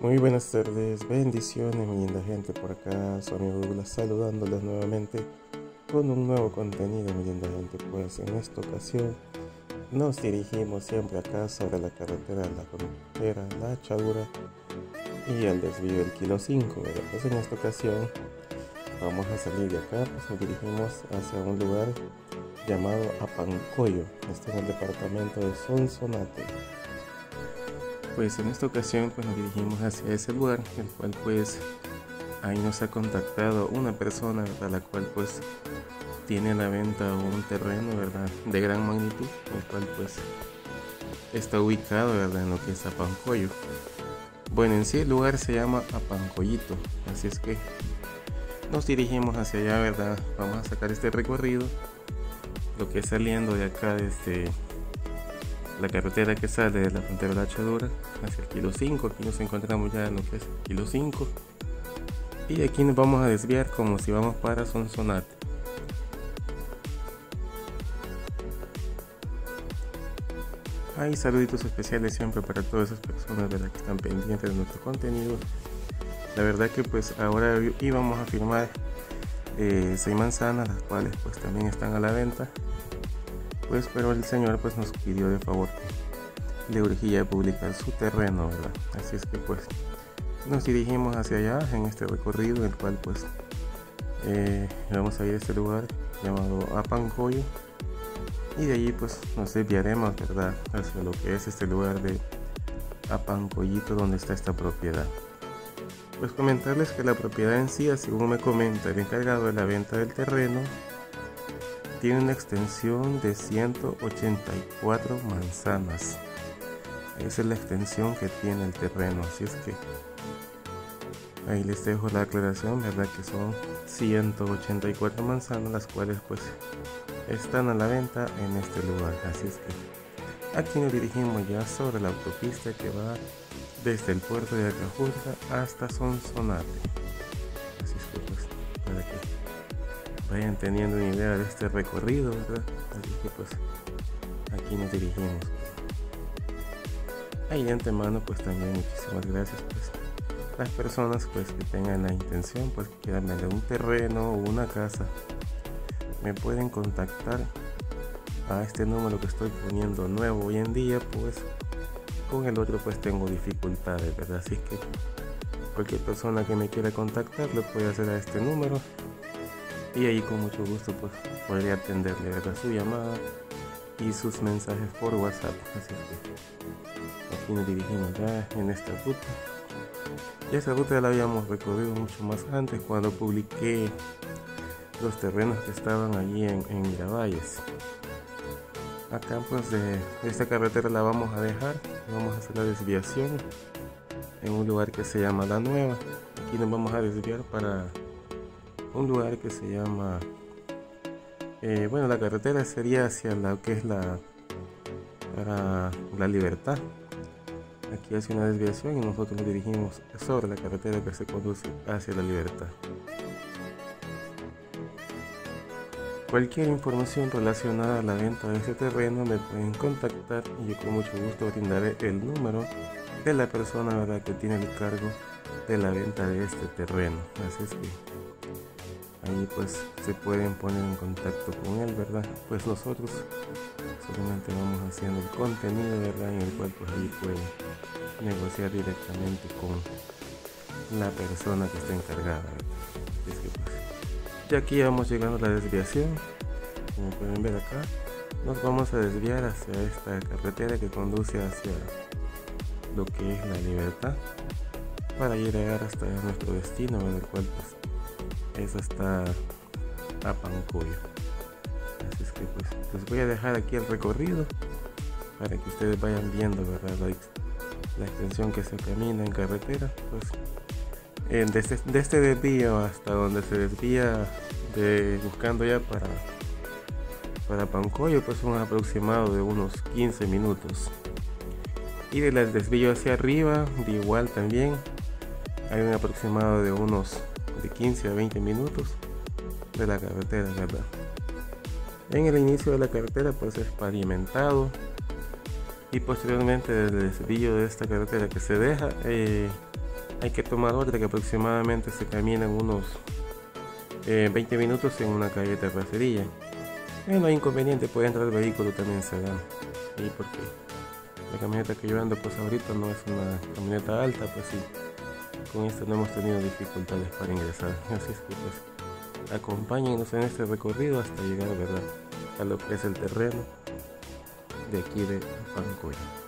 Muy buenas tardes, bendiciones mi linda gente por acá, su amigo Douglas saludándoles nuevamente con un nuevo contenido mi linda gente, pues en esta ocasión nos dirigimos siempre acá sobre la carretera la frontera, la Echadura y el desvío del kilo 5, pues en esta ocasión vamos a salir de acá, pues nos dirigimos hacia un lugar llamado Apancoyo, está en el departamento de Sonsonate. Pues en esta ocasión pues nos dirigimos hacia ese lugar, el cual pues ahí nos ha contactado una persona, a la cual pues tiene a la venta un terreno, ¿verdad? De gran magnitud, el cual pues está ubicado, ¿verdad? En lo que es Apancoyo. Bueno, en sí el lugar se llama Apancoyito, así es que nos dirigimos hacia allá, ¿verdad? Vamos a sacar este recorrido, lo que es saliendo de acá desde la carretera que sale de la frontera de la Chadura hacia el kilo 5. Aquí nos encontramos ya en lo que es el kilo 5. Y aquí nos vamos a desviar como si vamos para Sonsonate. Hay saluditos especiales siempre para todas esas personas que están pendientes de nuestro contenido. La verdad que pues ahora íbamos a firmar eh, seis manzanas, las cuales pues también están a la venta pues pero el señor pues nos pidió de favor le urgía publicar su terreno verdad así es que pues nos dirigimos hacia allá en este recorrido en el cual pues eh, vamos a ir a este lugar llamado Apancoyo y de allí pues nos desviaremos verdad hacia lo que es este lugar de Apancoyito donde está esta propiedad. Pues comentarles que la propiedad en sí, según me comenta el encargado de la venta del terreno, tiene una extensión de 184 manzanas. Esa es la extensión que tiene el terreno, así es que ahí les dejo la aclaración, verdad que son 184 manzanas las cuales pues están a la venta en este lugar, así es que aquí nos dirigimos ya sobre la autopista que va desde el puerto de Acajutla hasta Sonsonate. Vayan teniendo una idea de este recorrido, ¿verdad? Así que pues aquí nos dirigimos. Ahí de antemano pues también muchísimas gracias pues las personas pues que tengan la intención pues que quieran vender un terreno o una casa me pueden contactar a este número que estoy poniendo nuevo hoy en día pues con el otro pues tengo dificultades verdad así que cualquier persona que me quiera contactar lo puede hacer a este número y ahí con mucho gusto pues podría atenderle ¿verdad? su llamada y sus mensajes por WhatsApp. Así que aquí nos dirigimos ya en esta ruta. Y esa ruta la habíamos recorrido mucho más antes cuando publiqué los terrenos que estaban allí en, en Miravalles. Acá pues de esta carretera la vamos a dejar, vamos a hacer la desviación en un lugar que se llama La Nueva. Aquí nos vamos a desviar para un lugar que se llama, eh, bueno, la carretera sería hacia lo que es la, para la libertad. Aquí hace una desviación y nosotros nos dirigimos sobre la carretera que se conduce hacia la libertad. Cualquier información relacionada a la venta de este terreno me pueden contactar y yo con mucho gusto brindaré el número de la persona ¿verdad? que tiene el cargo de la venta de este terreno. Así es que ahí pues se pueden poner en contacto con él, ¿verdad? Pues nosotros solamente vamos haciendo el contenido, ¿verdad? En el cual pues ahí pueden negociar directamente con la persona que está encargada, Es que pues ya aquí vamos llegando a la desviación, como pueden ver acá, nos vamos a desviar hacia esta carretera que conduce hacia lo que es la libertad para llegar hasta nuestro destino, en el cual pues eso está a Pancoyo. Así es que pues les voy a dejar aquí el recorrido para que ustedes vayan viendo verdad la, extensión que se camina en carretera pues desde, de este desvío hasta donde se desvía de, buscando ya para para Pancoyo pues un aproximado de unos 15 minutos y del desvío hacia arriba de igual también hay un aproximado de unos de 15 a 20 minutos de la carretera, ¿verdad? En el inicio de la carretera pues es pavimentado y posteriormente el desvío de esta carretera que se deja eh, hay que tomar otra que aproximadamente se caminan unos 20 eh, minutos en una calle terracería. Eh, no hay inconveniente, puede entrar el vehículo también se dan. Y porque la camioneta que yo ando pues ahorita no es una camioneta alta, pues sí. Con esta no hemos tenido dificultades para ingresar. Así es que pues acompáñenos en este recorrido hasta llegar ¿verdad? a lo que es el terreno de aquí de Pancoya.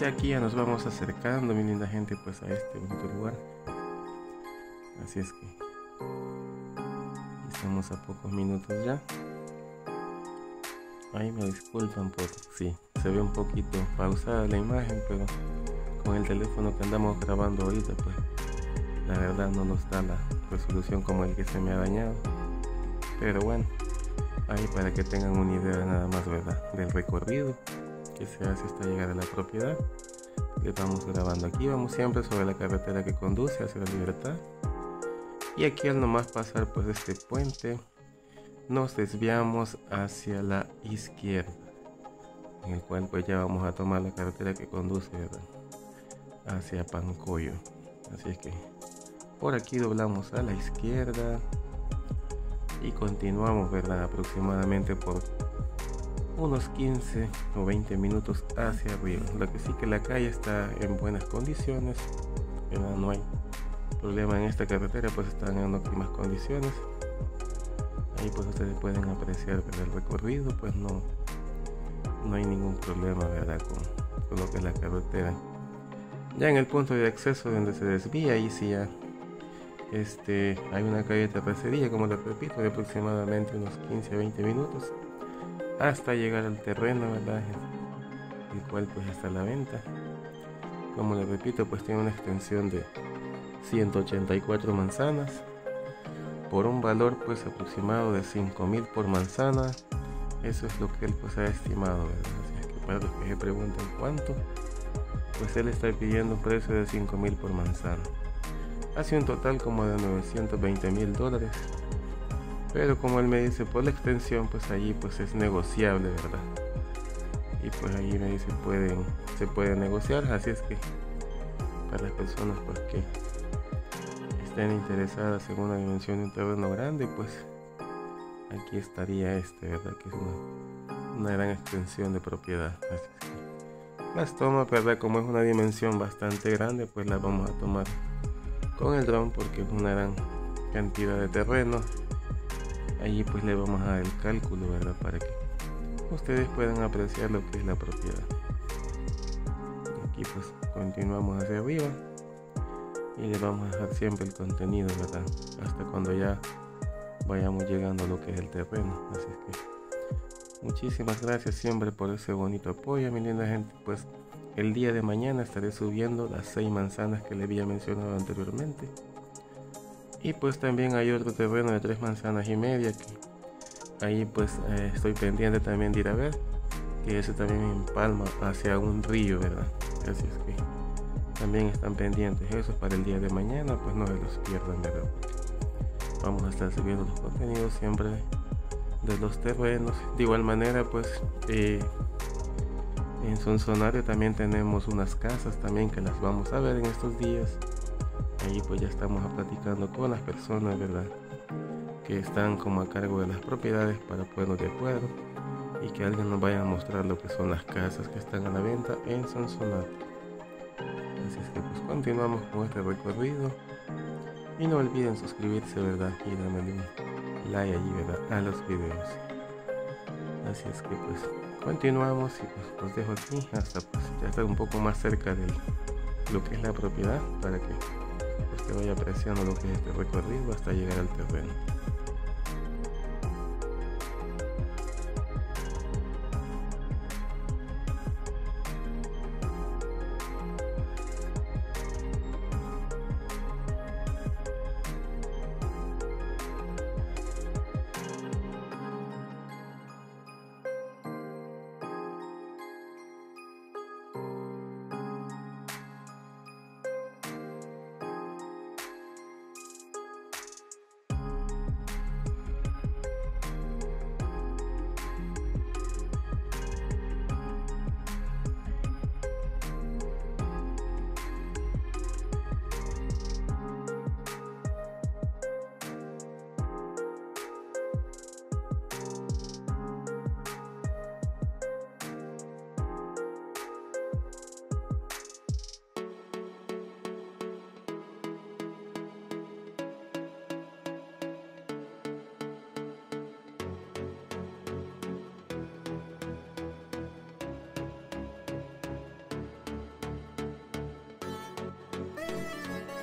Ya aquí ya nos vamos acercando, mi linda gente, pues a este bonito lugar. Así es que estamos a pocos minutos ya. Ahí me disculpan por sí, se ve un poquito pausada la imagen, pero con el teléfono que andamos grabando ahorita, pues la verdad no nos da la resolución como el que se me ha dañado. Pero bueno, ahí para que tengan una idea nada más, ¿verdad? Del recorrido que se hace hasta llegar a la propiedad. Le vamos grabando aquí, vamos siempre sobre la carretera que conduce hacia la libertad. Y aquí al nomás pasar pues este puente, nos desviamos hacia la izquierda, en el cual pues ya vamos a tomar la carretera que conduce hacia Pancoyo. Así es que por aquí doblamos a la izquierda y continuamos, ¿verdad? Aproximadamente por unos 15 o 20 minutos hacia arriba. Lo que sí que la calle está en buenas condiciones, no hay problema en esta carretera, pues están en óptimas condiciones. Ahí pues ustedes pueden apreciar el recorrido, pues no, no hay ningún problema ¿verdad? Con, lo que es la carretera. Ya en el punto de acceso donde se desvía, ahí sí ya este, hay una calle de terracería, como les repito, de aproximadamente unos 15 a 20 minutos hasta llegar al terreno, ¿verdad? El cual pues está a la venta. Como les repito, pues tiene una extensión de 184 manzanas por un valor pues aproximado de 5000 por manzana. Eso es lo que él pues ha estimado, ¿verdad? Así es que para los que se preguntan cuánto, pues él está pidiendo un precio de 5000 por manzana. Hace un total como de 920 mil dólares pero como él me dice por la extensión, pues allí pues es negociable, ¿verdad? y pues ahí se pueden se puede negociar así es que para las personas pues que estén interesadas en una dimensión de un terreno grande pues aquí estaría este verdad que es una, gran extensión de propiedad así es que las tomas verdad como es una dimensión bastante grande pues las vamos a tomar con el dron porque es una gran cantidad de terreno allí pues le vamos a dar el cálculo verdad para que ustedes puedan apreciar lo que es la propiedad. Aquí pues continuamos hacia arriba y le vamos a dejar siempre el contenido verdad hasta cuando ya vayamos llegando a lo que es el terreno. Así que muchísimas gracias siempre por ese bonito apoyo mi linda gente. Pues el día de mañana estaré subiendo las seis manzanas que le había mencionado anteriormente y pues también hay otro terreno de tres manzanas y media que ahí pues eh, estoy pendiente también de ir a ver que ese también empalma hacia un río verdad así es que también están pendientes. Eso para el día de mañana pues no se los pierdan verdad vamos a estar subiendo los contenidos siempre de los terrenos. De igual manera pues eh, en Sonsonario también tenemos unas casas también que las vamos a ver en estos días ahí pues ya estamos platicando con las personas verdad que están como a cargo de las propiedades para ponernos de acuerdo y que alguien nos vaya a mostrar lo que son las casas que están a la venta en Sonsonate. Así es que pues continuamos con este recorrido y no olviden suscribirse, ¿verdad? Y darle like allí. A los videos. Así es que pues continuamos y pues los dejo aquí hasta pues ya estar un poco más cerca de lo que es la propiedad para que usted vaya apreciando lo que es este recorrido hasta llegar al terreno.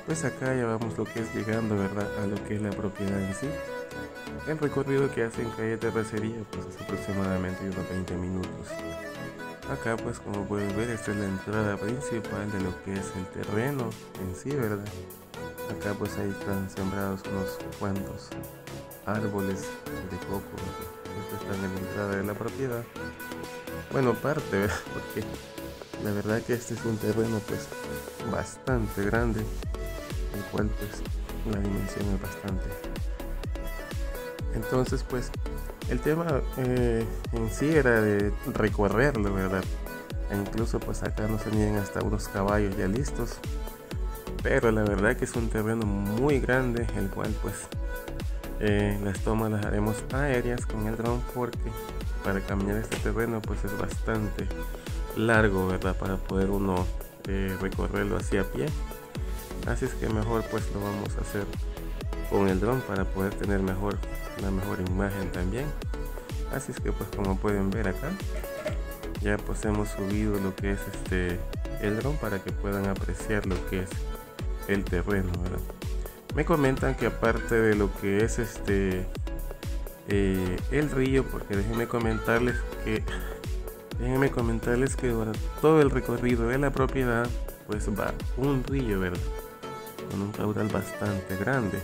Pues acá ya vamos lo que es llegando, ¿verdad? A lo que es la propiedad en sí. El recorrido que hace en calle Terracería pues es aproximadamente unos 20 minutos. Acá pues como pueden ver esta es la entrada principal de lo que es el terreno en sí, ¿verdad? Acá pues ahí están sembrados unos cuantos árboles de coco, Estos están en la entrada de la propiedad. Bueno, parte, ¿verdad? Porque la verdad que este es un terreno pues bastante grande el cual pues la dimensión es bastante. Entonces pues el tema eh, en sí era de recorrerlo verdad. E incluso pues acá nos tenían hasta unos caballos ya listos. Pero la verdad que es un terreno muy grande el cual pues eh, las tomas las haremos aéreas con el dron porque para caminar este terreno pues es bastante largo verdad para poder uno eh, recorrerlo así a pie así es que mejor pues lo vamos a hacer con el dron para poder tener mejor una mejor imagen también. Así es que pues como pueden ver acá ya pues hemos subido lo que es este el dron para que puedan apreciar lo que es el terreno me comentan que aparte de lo que es este eh, el río porque déjenme comentarles que déjenme comentarles que durante todo el recorrido de la propiedad pues va un río verdad con un caudal bastante grande.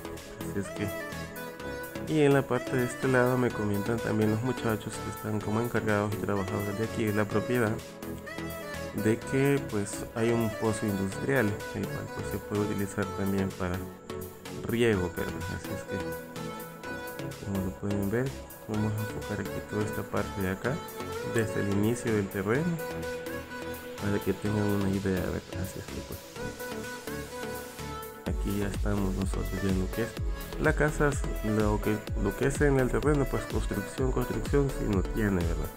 Así es que y en la parte de este lado me comentan también los muchachos que están como encargados y trabajadores de aquí de la propiedad de que pues hay un pozo industrial el cual pues, se puede utilizar también para riego pero así es que como lo pueden ver vamos a enfocar aquí toda esta parte de acá desde el inicio del terreno para que tengan una idea de así es que pues aquí ya estamos nosotros ya en lo que es la casa lo que lo que es en el terreno pues construcción construcción si no tiene verdad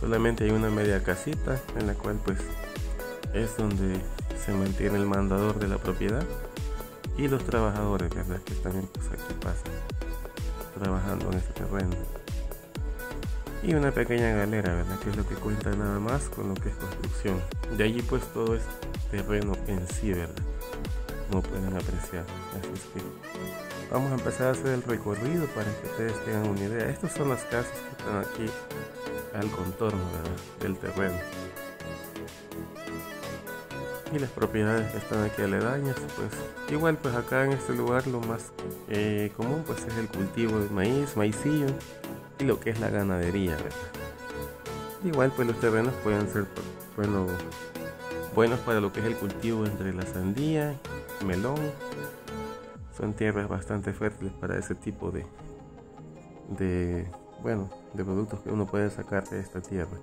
solamente hay una media casita en la cual pues es donde se mantiene el mandador de la propiedad y los trabajadores verdad que también pues aquí pasan trabajando en este terreno y una pequeña galera, ¿verdad? Que es lo que cuenta nada más con lo que es construcción. De allí pues todo es terreno en sí, ¿verdad? Como pueden apreciar. Así es que vamos a empezar a hacer el recorrido para que ustedes tengan una idea. Estas son las casas que están aquí al contorno del terreno. Y las propiedades que están aquí aledañas, pues igual pues acá en este lugar lo más eh, común pues es el cultivo de maíz, maicillo y lo que es la ganadería. Igual pues los terrenos pueden ser bueno, buenos para lo que es el cultivo entre la sandía, melón. Son tierras bastante fértiles para ese tipo de, de, bueno, de productos que uno puede sacar de esta tierra.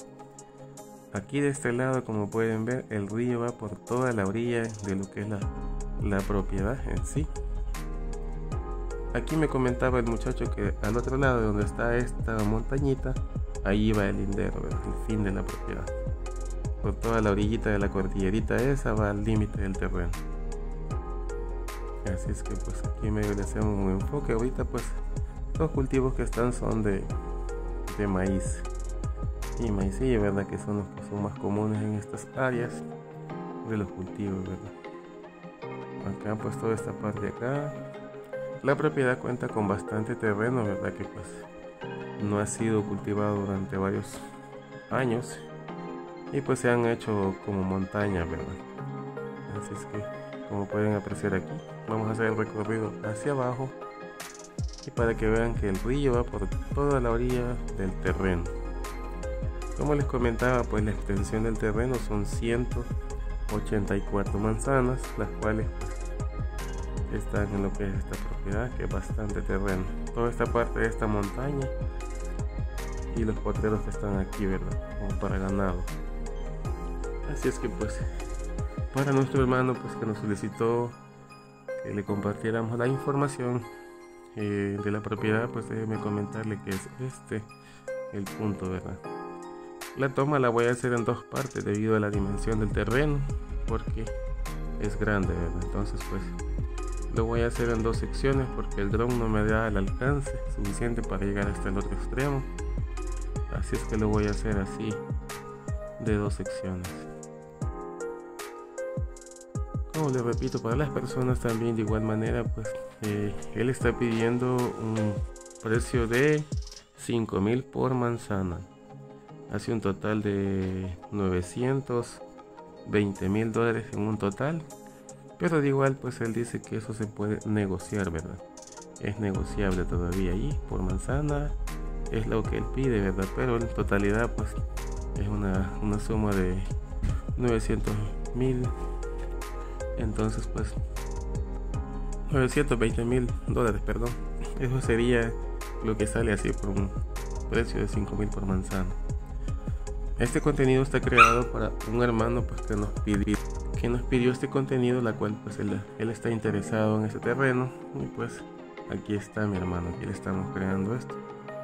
Aquí de este lado, como pueden ver, el río va por toda la orilla de lo que es la, la propiedad en sí. Aquí me comentaba el muchacho que al otro lado de donde está esta montañita, ahí va el lindero, el fin de la propiedad. Por toda la orillita de la cordillerita esa va al límite del terreno. Así es que pues aquí medio le hacemos un enfoque. Ahorita pues los cultivos que están son de, de maíz. Y y verdad que son los que son más comunes en estas áreas de los cultivos, ¿verdad? Acá pues toda esta parte de acá la propiedad cuenta con bastante terreno, ¿verdad? Que pues no ha sido cultivado durante varios años y pues se han hecho como montaña, ¿verdad? Así es que, como pueden apreciar aquí, vamos a hacer el recorrido hacia abajo y para que vean que el río va por toda la orilla del terreno. Como les comentaba, pues la extensión del terreno son 184 manzanas, las cuales pues, están en lo que es esta propiedad, que es bastante terreno. Toda esta parte de esta montaña y los potreros que están aquí, ¿verdad? Como para ganado. Así es que pues, para nuestro hermano pues que nos solicitó que le compartiéramos la información eh, de la propiedad, pues déjeme comentarle que es este el punto, ¿verdad? La toma la voy a hacer en dos partes debido a la dimensión del terreno, porque es grande, ¿verdad? Entonces pues lo voy a hacer en dos secciones porque el dron no me da el alcance suficiente para llegar hasta el otro extremo. Así es que lo voy a hacer así de dos secciones. Como les repito, para las personas también de igual manera, pues eh, él está pidiendo un precio de 5000 por manzana. Hace un total de 920 mil dólares en un total pero de igual, pues él dice que eso se puede negociar, ¿verdad? Es negociable todavía ahí por manzana, es lo que él pide, ¿verdad? Pero en totalidad, pues es una, suma de 900 mil. Entonces, pues 920 mil dólares, perdón. Eso sería lo que sale así por un precio de 5 mil por manzana. Este contenido está creado para un hermano pues que nos pidió que nos pidió este contenido, la cual pues él, está interesado en ese terreno y pues aquí está mi hermano, aquí le estamos creando esto.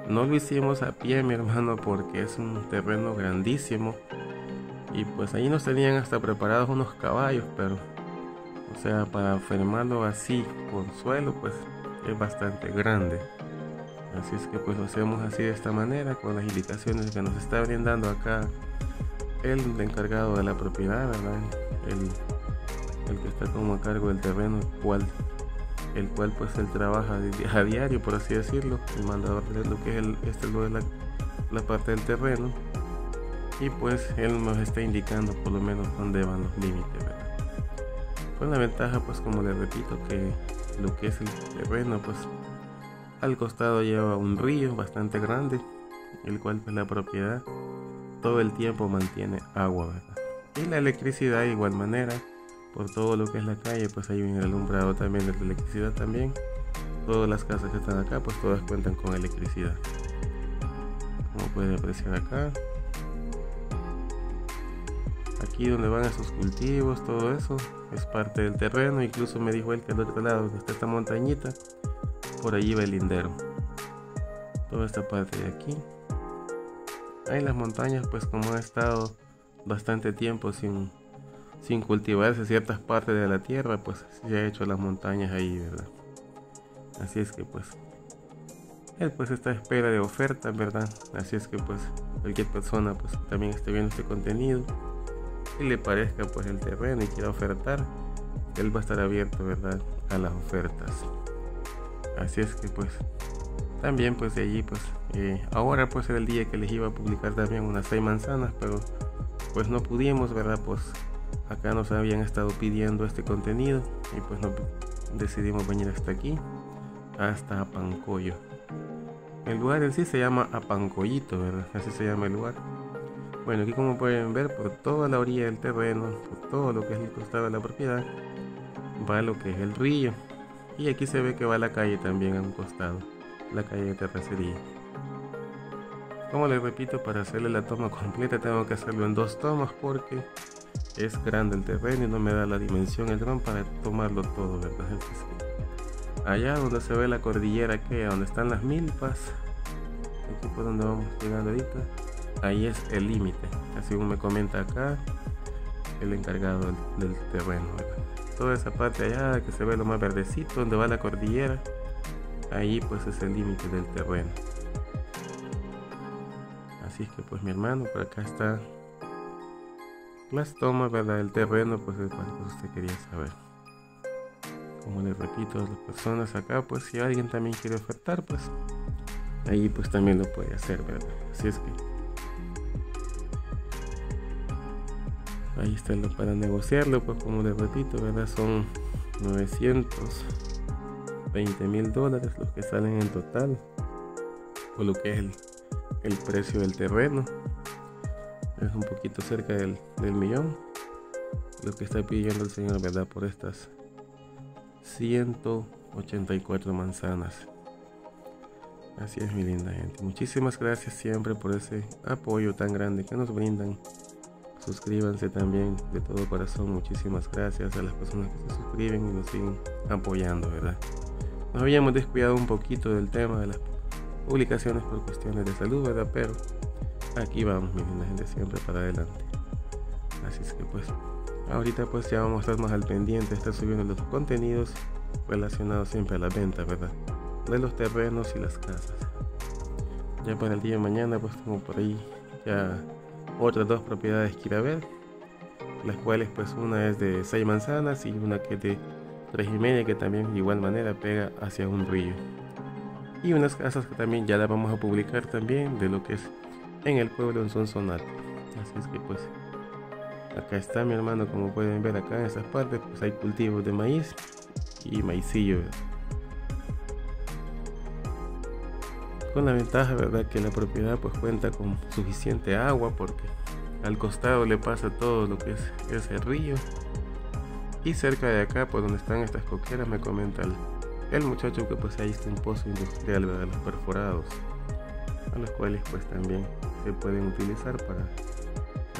No lo hicimos a pie mi hermano porque es un terreno grandísimo y pues ahí nos tenían hasta preparados unos caballos, pero o sea, para firmarlo así con suelo pues es bastante grande. Así es que pues lo hacemos así de esta manera con las indicaciones que nos está brindando acá el encargado de la propiedad, ¿verdad? el, que está como a cargo del terreno, el cual, el cual pues él trabaja a diario, por así decirlo, el mandador de lo que es el, este lo de la, la parte del terreno, y pues él nos está indicando por lo menos dónde van los límites, ¿verdad? Con la ventaja, pues como le repito, que lo que es el terreno, pues al costado lleva un río bastante grande, el cual pues la propiedad todo el tiempo mantiene agua, ¿verdad? Y la electricidad de igual manera, por todo lo que es la calle, pues hay un alumbrado también de electricidad también. Todas las casas que están acá, pues todas cuentan con electricidad. como puede apreciar acá aquí donde van esos cultivos todo eso es parte del terreno. Incluso me dijo él que al otro lado donde está esta montañita por allí va el lindero. Toda esta parte de aquí. Hay las montañas pues como ha estado bastante tiempo sin sin cultivarse ciertas partes de la tierra pues se ha hecho las montañas ahí verdad así es que pues él pues está a espera de oferta, ¿verdad? Así es que pues cualquier persona pues también esté viendo este contenido y le parezca pues el terreno y quiera ofertar, él va a estar abierto, ¿verdad? A las ofertas. Así es que pues también pues de allí pues eh, ahora pues era el día que les iba a publicar también unas seis manzanas, pero pues no pudimos, ¿verdad? Pues acá nos habían estado pidiendo este contenido y pues no decidimos venir hasta aquí, hasta Pancoyo. El lugar en sí se llama Apancoyito, ¿verdad? Así se llama el lugar. Bueno, aquí como pueden ver, por toda la orilla del terreno, por todo lo que es el costado de la propiedad, va lo que es el río. Y aquí se ve que va la calle también a un costado, la calle de terracería. Como les repito, para hacerle la toma completa tengo que hacerlo en dos tomas porque es grande el terreno y no me da la dimensión el dron para tomarlo todo, ¿verdad? allá donde se ve la cordillera que donde están las milpas aquí por donde vamos llegando ahorita ahí es el límite. Así como me comenta acá el encargado del, terreno. Toda esa parte allá que se ve lo más verdecito donde va la cordillera ahí pues es el límite del terreno. Así es que pues mi hermano por acá está las tomas verdad del terreno pues es para que usted quería saber. Como les repito a las personas acá pues si alguien también quiere ofertar pues ahí pues también lo puede hacer verdad así es que ahí está lo para negociarlo pues como les repito verdad son 920 mil dólares los que salen en total por lo que es el, el precio del terreno es un poquito cerca del, del millón lo que está pidiendo el señor verdad por estas 184 manzanas. Así es mi linda gente. Muchísimas gracias siempre por ese apoyo tan grande que nos brindan. Suscríbanse también de todo corazón. Muchísimas gracias a las personas que se suscriben y nos siguen apoyando, ¿verdad? Nos habíamos descuidado un poquito del tema de las publicaciones por cuestiones de salud, ¿verdad? Pero aquí vamos, mi linda gente, siempre para adelante. Así es que pues Ahorita pues ya vamos a estar más al pendiente, estar subiendo los contenidos relacionados siempre a la venta, ¿verdad? De los terrenos y las casas. Ya para el día de mañana pues como por ahí ya otras dos propiedades que ir a ver. Las cuales pues una es de seis manzanas y una que es de tres y media que también de igual manera pega hacia un río. Y unas casas que también ya las vamos a publicar también de lo que es en el pueblo en Sonsonate. Así es que pues Acá está mi hermano, como pueden ver acá en esas partes, pues hay cultivos de maíz y maicillo. Con la ventaja, ¿verdad? Que la propiedad pues cuenta con suficiente agua porque al costado le pasa todo lo que es ese río. Y cerca de acá, pues donde están estas coqueras, me comenta el, muchacho que pues ahí está un pozo industrial, de Los perforados, a los cuales pues también se pueden utilizar para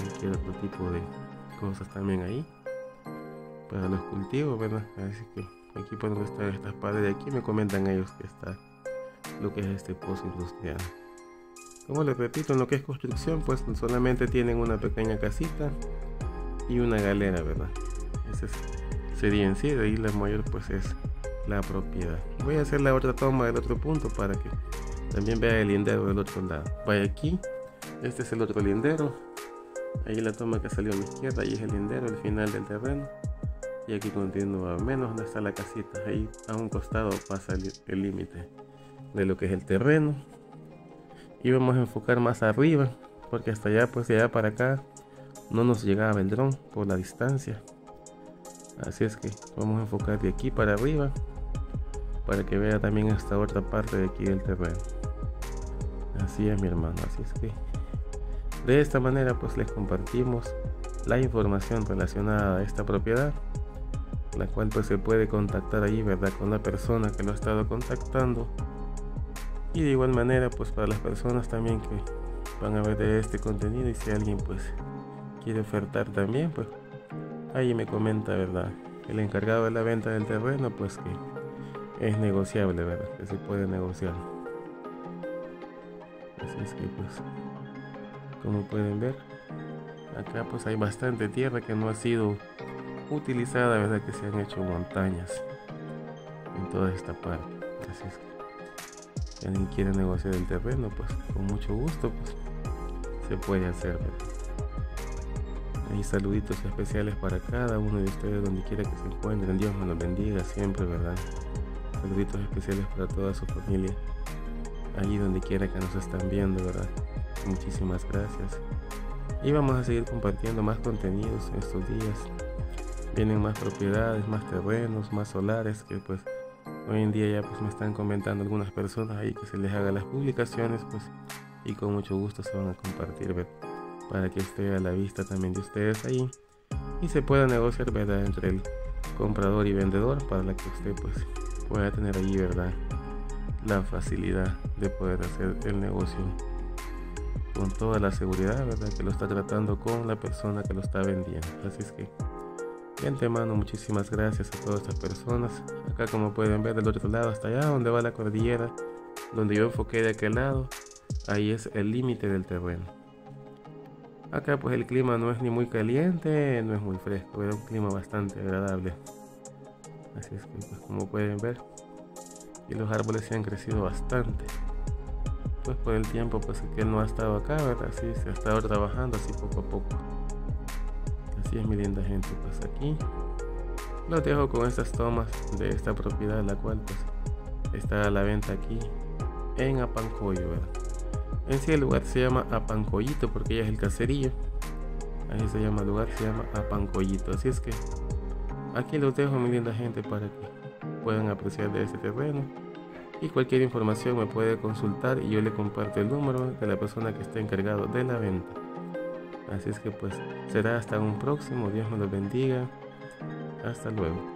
cualquier otro tipo de cosas también ahí para los cultivos, ¿verdad? Así que aquí por donde están estas paredes de aquí me comentan ellos que está lo que es este pozo industrial. Como les repito, en lo que es construcción, pues solamente tienen una pequeña casita y una galera, ¿verdad? Ese sería en sí, de ahí la mayor pues es la propiedad. Voy a hacer la otra toma del otro punto para que también vea el lindero del otro lado. Vaya aquí, este es el otro lindero, Ahí la toma que salió a mi izquierda, ahí es el lindero, el final del terreno. Y aquí continúa, menos donde está la casita. Ahí a un costado pasa el límite de lo que es el terreno. Y vamos a enfocar más arriba, porque hasta allá, pues de allá para acá, no nos llegaba el dron por la distancia. Así es que vamos a enfocar de aquí para arriba, para que vea también esta otra parte de aquí del terreno. Así es mi hermano, así es que de esta manera pues les compartimos la información relacionada a esta propiedad, la cual pues se puede contactar ahí, ¿verdad? Con la persona que lo ha estado contactando. Y de igual manera pues para las personas también que van a ver este contenido y si alguien pues quiere ofertar también, pues ahí me comenta, ¿verdad? El encargado de la venta del terreno, pues que es negociable, ¿verdad? Que se puede negociar. Así es que pues, como pueden ver, acá pues hay bastante tierra que no ha sido utilizada, ¿verdad? Que se han hecho montañas en toda esta parte. Así es que si alguien quiere negociar el terreno, pues con mucho gusto, pues se puede hacer. Hay saluditos especiales para cada uno de ustedes donde quiera que se encuentren. Dios me los bendiga siempre, ¿verdad? Saluditos especiales para toda su familia. Allí donde quiera que nos están viendo, ¿verdad? Muchísimas gracias. Y vamos a seguir compartiendo más contenidos estos días. Vienen más propiedades, más terrenos, más solares que pues Hoy en día ya pues me están comentando algunas personas ahí que se les haga las publicaciones pues y con mucho gusto se van a compartir para que esté a la vista también de ustedes ahí y se pueda negociar verdad entre el comprador y vendedor para que usted pues pueda tener allí verdad la facilidad de poder hacer el negocio con toda la seguridad verdad que lo está tratando con la persona que lo está vendiendo. Así es que de antemano, muchísimas gracias a todas estas personas. Acá como pueden ver del otro lado, hasta allá donde va la cordillera, donde yo enfoqué de aquel lado, ahí es el límite del terreno. Acá pues el clima no es ni muy caliente, no es muy fresco, es un clima bastante agradable. Así es que pues, como pueden ver, y los árboles se han crecido bastante. Pues por el tiempo pues que él no ha estado acá, ¿verdad? Sí, se ha estado trabajando así poco a poco. Así es mi linda gente, pues aquí los dejo con estas tomas de esta propiedad, la cual pues está a la venta aquí en Apancoyo, En sí el lugar se llama Apancoyito porque ya es el caserillo. Así se llama el lugar, se llama Apancoyito. Así es que aquí los dejo mi linda gente para que puedan apreciar de este terreno. Y cualquier información me puede consultar y yo le comparto el número de la persona que está encargado de la venta. Así es que pues será hasta un próximo. Dios me los bendiga. Hasta luego.